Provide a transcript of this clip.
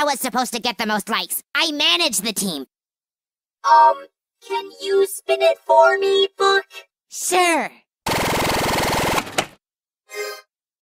I was supposed to get the most likes. I manage the team. Um, can you spin it for me, Book? Sure.